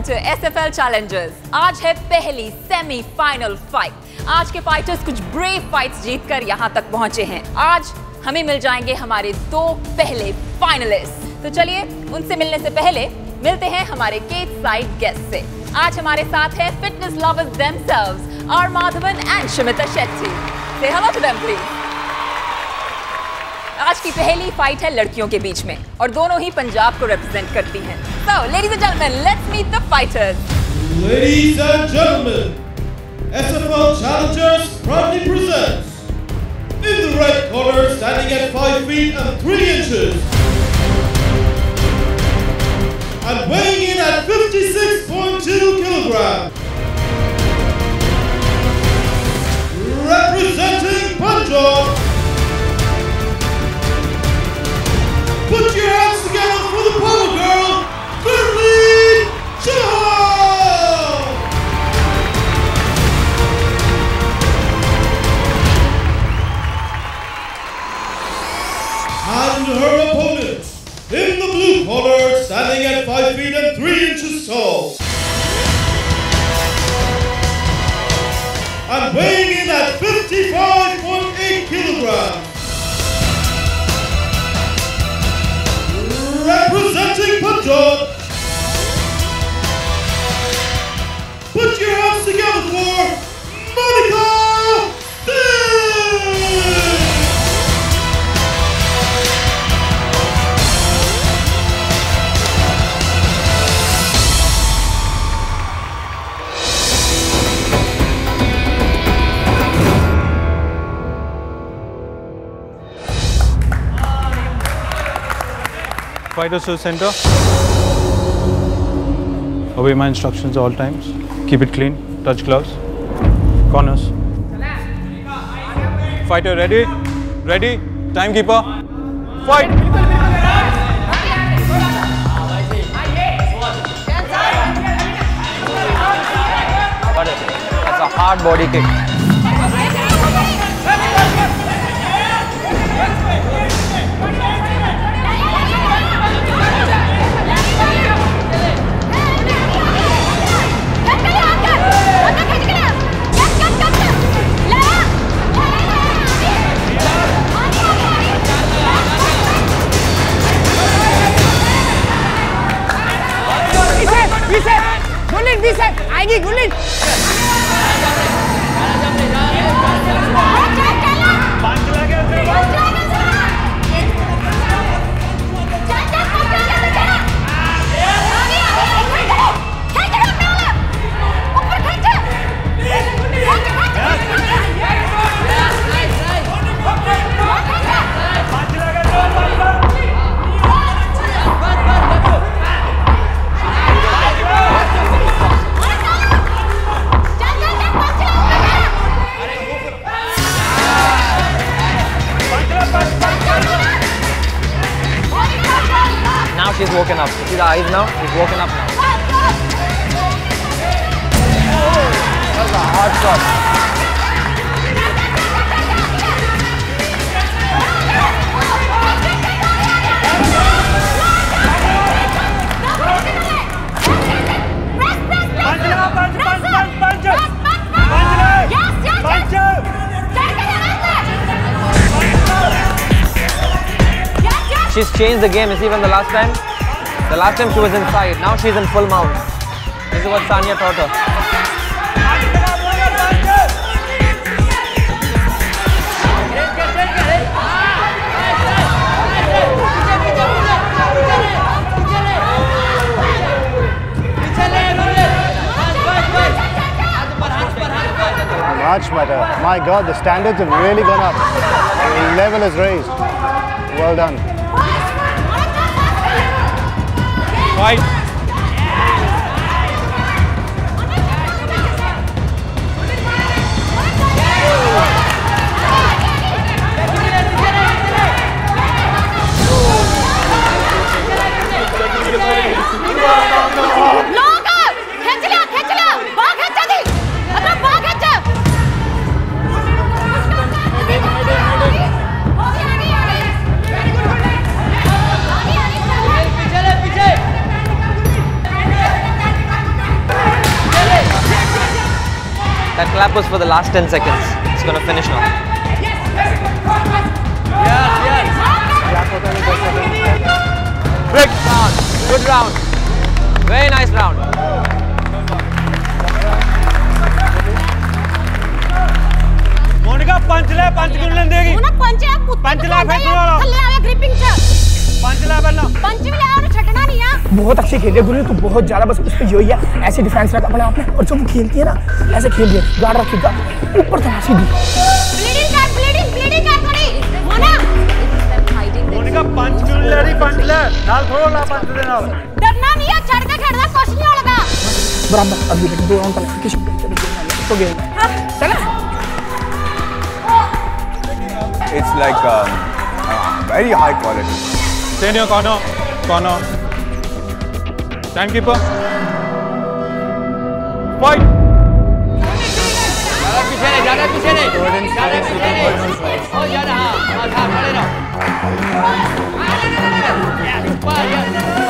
Welcome to SFL Challengers आज है पहली सेमीफाइनल फाइट आज के फाइटर्स कुछ ब्रेव फाइट्स जीतकर यहाँ तक पहुँचे हैं. आज हमें मिल जाएँगे हमारे दो पहले फाइनलिस्ट तो चलिए, उनसे मिलने से पहले मिलते हैं हमारे केट साइड गेस्ट से. आज हमारे साथ है fitness lovers themselves R Madhavan and Shamita Shetty से हेलो टू देम प्लीज़ आज की पहली फाइट है लड़कियों के बीच में और दोनों ही पंजाब को रिप्रेजेंट करती हैं. So, ladies and gentlemen, let's meet the fighters. Ladies and gentlemen, SFL Challengers proudly presents in the red corner, standing at 5 feet and 3 inches. And weighing in at 56.2 kilograms. Representing Punjab, Put And her opponent, in the blue corner, standing at 5 feet and 3 inches tall. And weighing in at 55.8 kilograms. Representing Punjab. Fighters to the center. Obey my instructions all times. Keep it clean. Touch gloves. Corners. Fighter ready? Ready? Timekeeper. Fight! That's a hard body kick. She's woken up. See the eyes now? She's woken up now. That's a hard shot. She's changed the game. See, when the last time, the last time she was inside. Now she's in full mount. This is what Sanya taught her. Much better. My God, the standards have really gone up. The level is raised. Well done. của anh No! That clap was for the last 10 seconds. It's gonna finish now. Big round. Good round. Very nice round. Monika ਪੰਜ ਲੈ ਪੰਜ ਕਿਉਂ ਲੈਂਦੇਗੀ ਉਹ ਨਾ ਪੰਜ ਆ ਕੁੱਤੇ ਪੰਜ ਲੈ ਦਿਖਾਉਂਦਾ ਫਿਰ ਹੀ ਆ, ਵਾਲਾ। ਥੱਲੇ ਆਵੇ ਗ੍ਰਿਪਿੰਗ ਚ बहुत अच्छे खेल रहे गुरु तू बहुत ज़्यादा बस उस पर जो है। ऐसे डिफेंस रख अपने आप में। और जो वो खेलती है ना ऐसे खेल रही है। गार्ड रखेगा। ऊपर तलाशी दी। बराबर अभी दो राउंड तक किसी को तो तो गेम। चला। It's like um, uh, very high quality. Stay in your corner. Corner. Timekeeper. Fight. ऊपर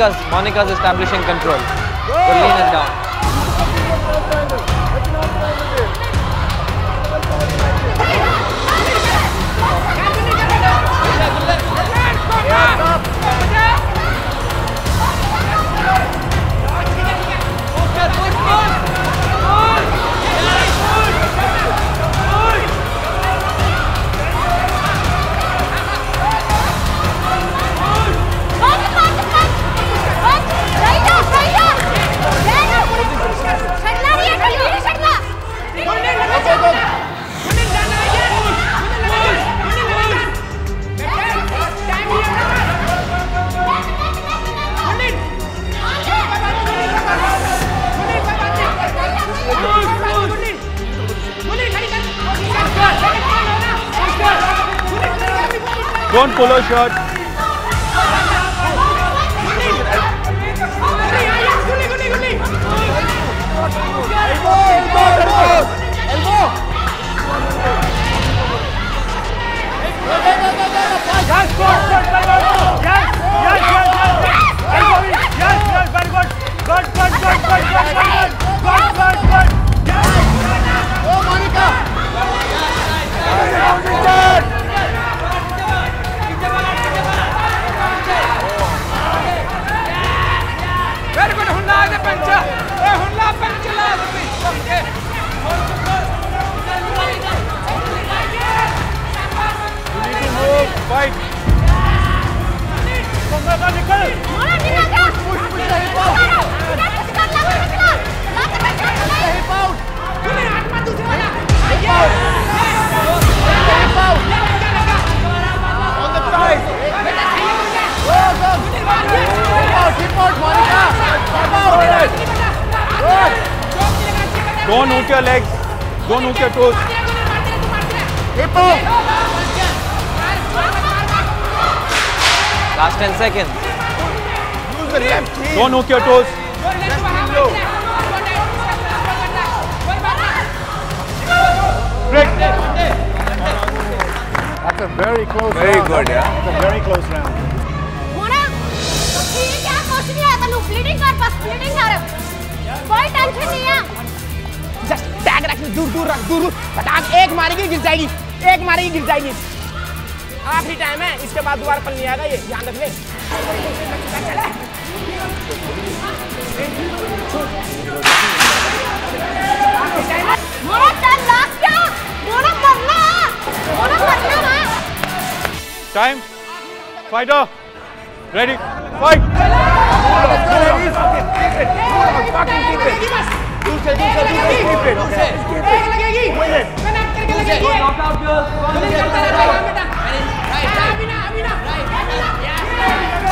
Monica's Monica's establishing control. Gurleen is down. Kolaşar. Don't pull her shirt. Fight. Mona निकल जा कुछ कुछ कर ला कुछ कर ला ला कर छड़ ले Don't hook your legs. Don't hook your toes. Last 10 seconds. Use the left heel. Don't hook your toes. That's a very close Very round. good, yeah. That's a very close round. तो है है कोई tension नहीं है just tag रख दूर दूर रख दूर दूर एक मारेगी गिर जाएगी एक मारेगी गिर जाएगी आखिरी टाइम है इसके बाद दोबारा पल नहीं आएगा ये ध्यान रख ले मोना मरना है Mona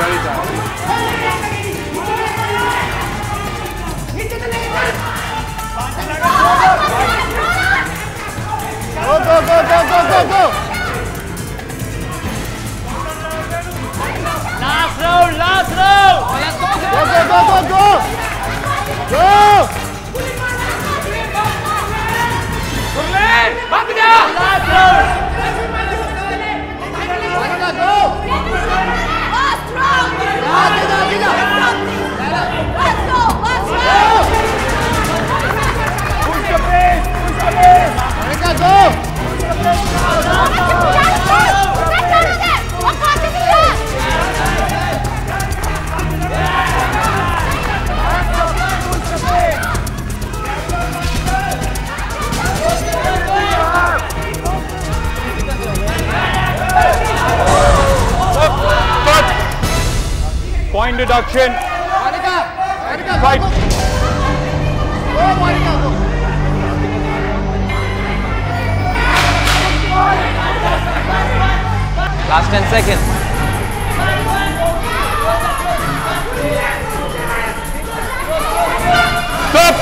Go, go, go, go, go, go, go! Last round, last round. Go, go, go, go, go! Go! भाग जा last round. Point deduction. Monica! Monica, go! Go, Monica, Last 10 seconds. Stop.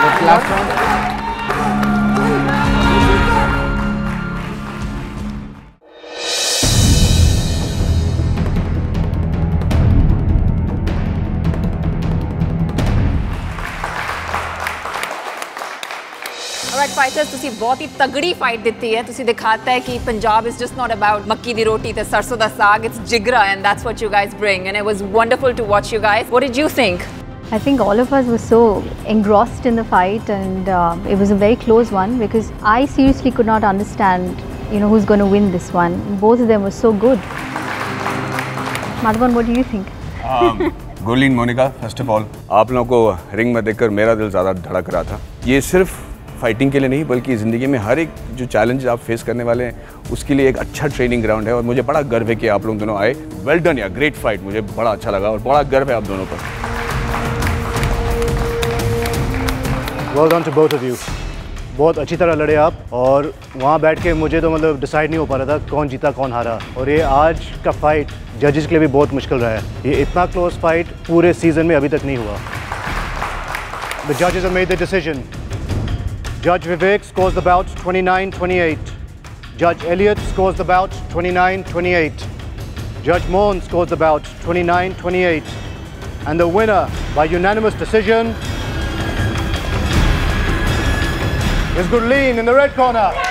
Left last round. Fighters ਤੁਸੀਂ ਬਹੁਤ ਹੀ ਤਗੜੀ fight ਦਿੱਤੀ ਹੈ ਤੁਸੀਂ ਦਿਖਾਤਾ ਹੈ ਕਿ Punjab is just not about ਮੱਕੀ ਦੀ ਰੋਟੀ ਤੇ ਸਰਸੋਂ ਦਾ ਸਾਗ it's ਜਿਗਰਾ and that's what you guys bring and it was wonderful to watch you guys what did you think I think all of us were so engrossed in the fight, and um, it was a very close one because I seriously could not understand, you know, who's going to win this one. Both of them were so good. Madhavan, what do you think? Gurleen Monika first of all आप लोगों को ring में देखकर मेरा दिल ज़्यादा धड़क रहा था ये सिर्फ फाइटिंग के लिए नहीं, बल्कि ज़िंदगी में हर एक जो चैलेंज आप फेस करने वाले हैं, उसके लिए एक अच्छा ट्रेनिंग ग्राउंड है और मुझे बड़ा गर्व है कि आप लोग दोनों आए। वेल डन या ग्रेट फाइट मुझे बड़ा अच्छा लगा और बड़ा गर्व है आप दोनों पर। Well done to both of you. बहुत अच्छी तरह लड़े आप और वहाँ बैठ के मुझे तो मतलब डिसाइड नहीं हो पा रहा था कौन जीता, कौन हारा। और ये आज का फाइट जजेस के लिए भी बहुत मुश्किल रहा है। ये इतना क्लोज फाइट पूरे सीज़न में अभी तक नहीं हुआ। द जजेस have made the decision. Judge Vivek scores the bout 29-28. Judge Elliott scores the bout 29-28. Judge Mohan scores the bout 29-28. And the winner by unanimous decision is Gurleen in the red corner.